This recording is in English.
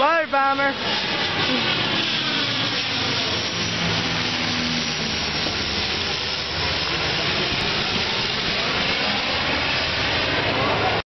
Bye, Bomber.